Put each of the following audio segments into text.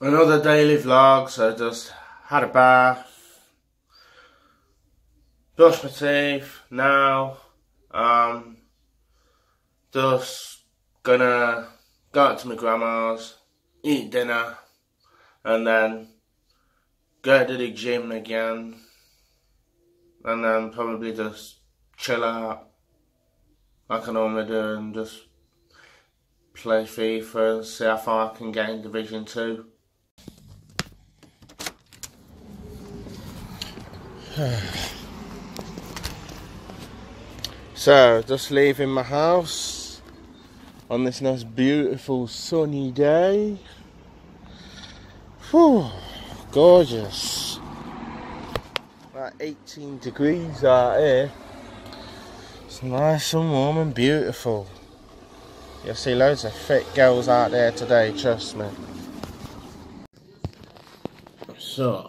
another daily vlog, so I just had a bath, brushed my teeth, now, um, just gonna go out to my grandma's, eat dinner, and then go to the gym again, and then probably just chill out like I normally do and just play FIFA and see how far I can get in Division 2. so, just leaving my house on this nice beautiful sunny day. Whew, gorgeous. About 18 degrees out here. It's nice and warm and beautiful. You'll see loads of fit girls out there today, trust me. So,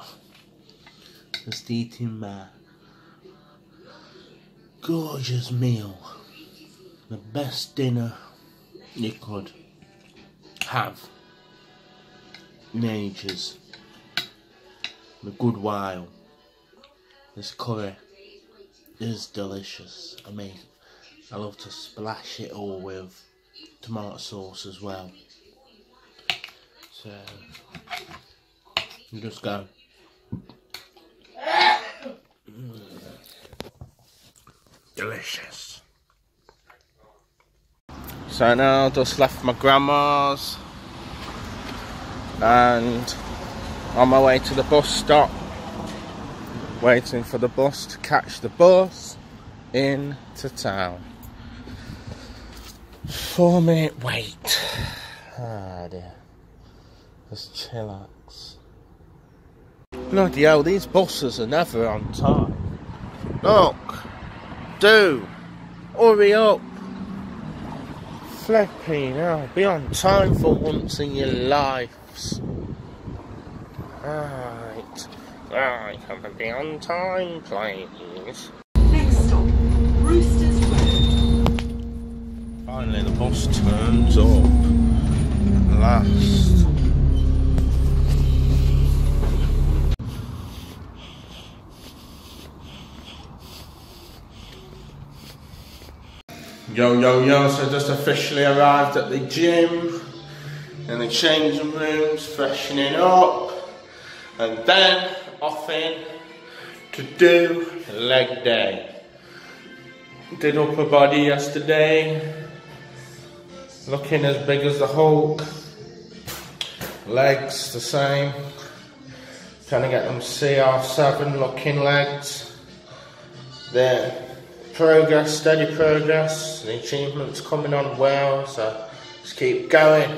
just eating my gorgeous meal. The best dinner you could have in ages. In a good while. This curry is delicious. I mean, I love to splash it all with tomato sauce as well. So, you just go. Mm. Delicious. So now just left my grandma's and on my way to the bus stop waiting for the bus to catch the bus into town. Four minute wait. Ah dear. Just chillax. Bloody hell, these buses are never on time. Look! Do! Hurry up! Flipping hell, be on time for once in your lives. Right. Right, can I be on time, please? Next stop, Roosters Road. Finally, the bus turns up. At last. Yo, yo, yo, so just officially arrived at the gym in the changing rooms, freshening up, and then off in to do leg day. Did upper body yesterday, looking as big as the Hulk. Legs the same. Trying to get them CR7 looking legs. There, progress, steady progress. The achievement's coming on well, so just keep going.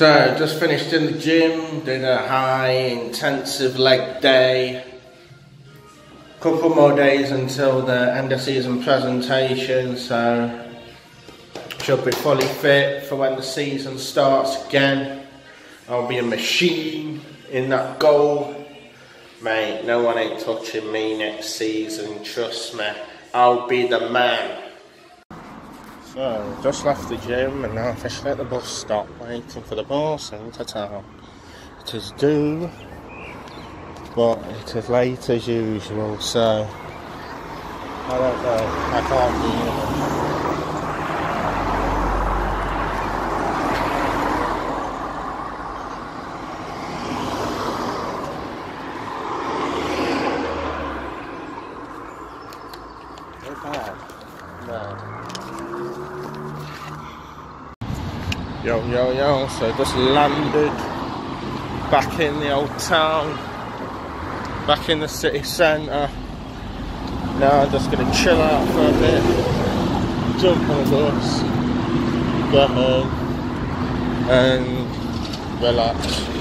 So, just finished in the gym, did a high intensive leg day. Couple more days until the end of season presentation, so should be fully fit for when the season starts again. I'll be a machine in that goal. Mate, no one ain't touching me next season, trust me. I'll be the man. So, just left the gym and now officially at the bus stop waiting for the bus into town. It is due, but it is late as usual, so I don't know, I can't be Not bad. No. Yo, yo, yo, so just landed back in the old town, back in the city centre. Now I'm just gonna chill out for a bit, jump on a bus, go home, and relax.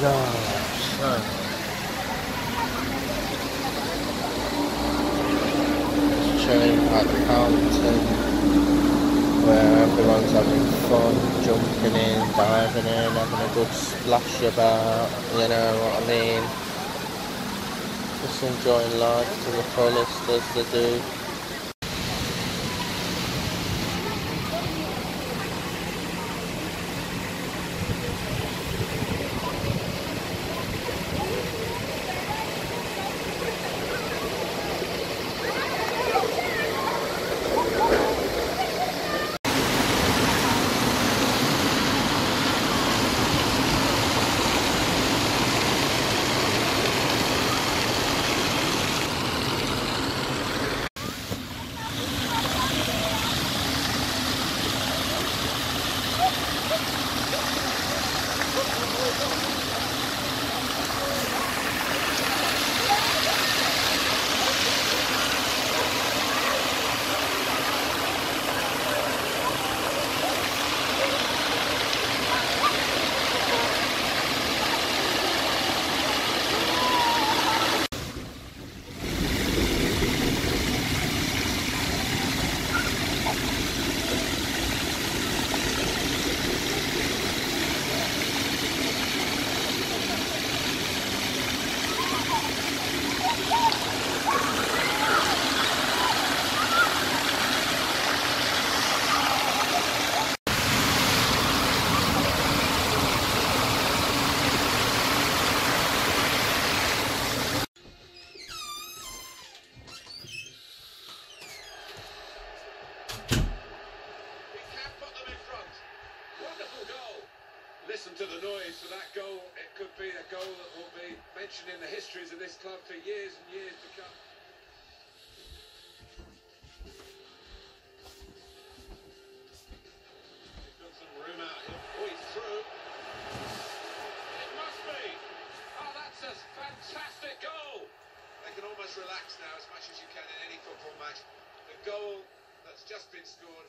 Yo. Just chilling at the fountain where everyone's having fun, jumping in, diving in, having a good splash about, you know what I mean? Just enjoying life to the fullest as they do. Goal that will be mentioned in the histories of this club for years and years to come. Got some room out here. Oh, through. It must be. Oh, that's a fantastic goal. They can almost relax now as much as you can in any football match. The goal that's just been scored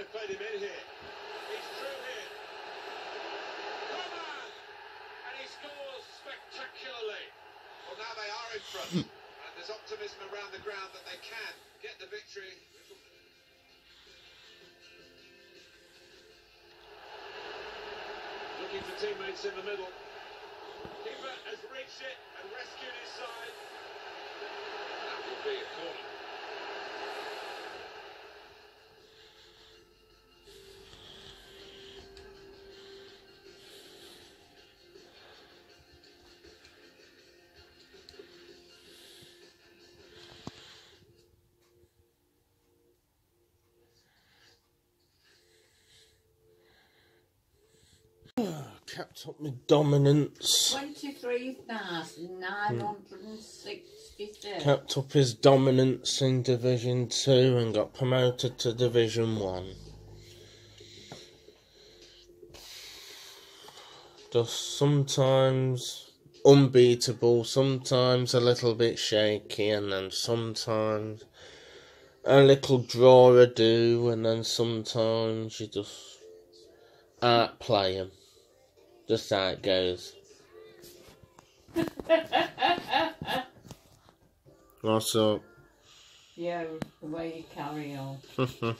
Might have played him in here. He's through here. Coman! And he scores spectacularly. Well, now they are in front. Hmm. and there's optimism around the ground that they can get the victory. Looking for teammates in the middle. Keeper has reached it and rescued his side. That will be a corner. Kept up my dominance. 23,966. Kept up his dominance in Division 2 and got promoted to Division 1. Just sometimes unbeatable, sometimes a little bit shaky, and then sometimes a little draw a do, and then sometimes you just outplay him. Just how it goes. What's up? Yeah, the way you carry on.